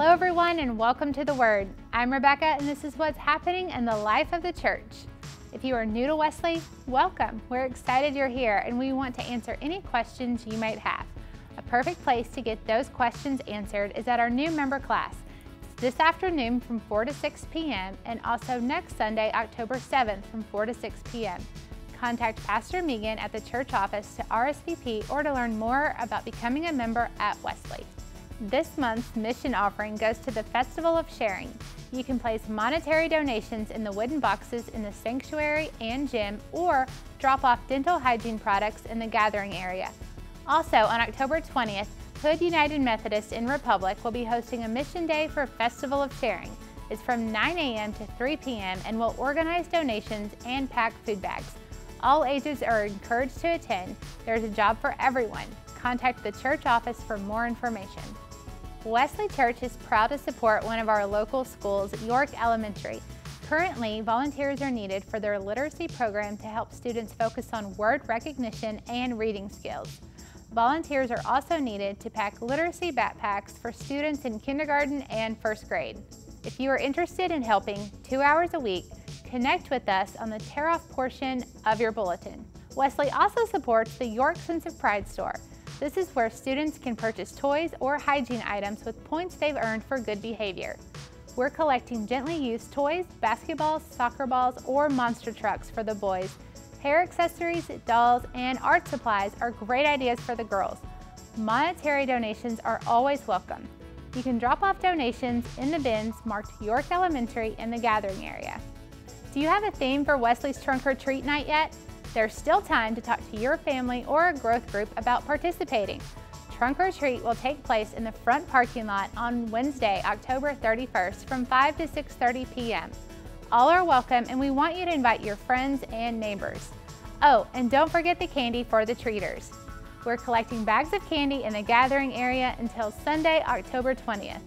Hello, everyone, and welcome to The Word. I'm Rebecca, and this is what's happening in the life of the church. If you are new to Wesley, welcome. We're excited you're here, and we want to answer any questions you might have. A perfect place to get those questions answered is at our new member class. It's this afternoon from 4 to 6 p.m., and also next Sunday, October 7th from 4 to 6 p.m. Contact Pastor Megan at the church office to RSVP or to learn more about becoming a member at Wesley. This month's mission offering goes to the Festival of Sharing. You can place monetary donations in the wooden boxes in the sanctuary and gym or drop off dental hygiene products in the gathering area. Also, on October 20th, Hood United Methodist in Republic will be hosting a mission day for Festival of Sharing. It's from 9 a.m. to 3 p.m. and will organize donations and pack food bags. All ages are encouraged to attend. There's a job for everyone. Contact the church office for more information. Wesley Church is proud to support one of our local schools, York Elementary. Currently, volunteers are needed for their literacy program to help students focus on word recognition and reading skills. Volunteers are also needed to pack literacy backpacks for students in kindergarten and first grade. If you are interested in helping two hours a week, connect with us on the tear off portion of your bulletin. Wesley also supports the York Sense of Pride store. This is where students can purchase toys or hygiene items with points they've earned for good behavior. We're collecting gently used toys, basketballs, soccer balls, or monster trucks for the boys. Hair accessories, dolls, and art supplies are great ideas for the girls. Monetary donations are always welcome. You can drop off donations in the bins marked York Elementary in the gathering area. Do you have a theme for Wesley's Trunk or Treat night yet? There's still time to talk to your family or a growth group about participating. Trunk or Treat will take place in the front parking lot on Wednesday, October 31st from 5 to 6.30 p.m. All are welcome and we want you to invite your friends and neighbors. Oh, and don't forget the candy for the treaters. We're collecting bags of candy in the gathering area until Sunday, October 20th.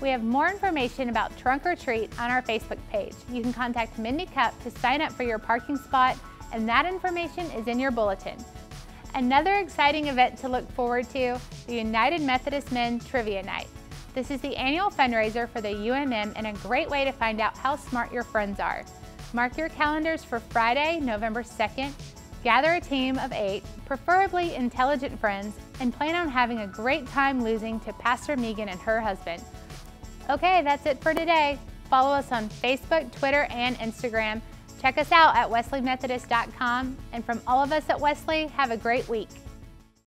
We have more information about Trunk or Treat on our Facebook page. You can contact Mindy Cup to sign up for your parking spot and that information is in your bulletin. Another exciting event to look forward to, the United Methodist Men Trivia Night. This is the annual fundraiser for the UMM and a great way to find out how smart your friends are. Mark your calendars for Friday, November 2nd. Gather a team of eight, preferably intelligent friends, and plan on having a great time losing to Pastor Megan and her husband. Okay, that's it for today. Follow us on Facebook, Twitter, and Instagram Check us out at wesleymethodist.com. And from all of us at Wesley, have a great week.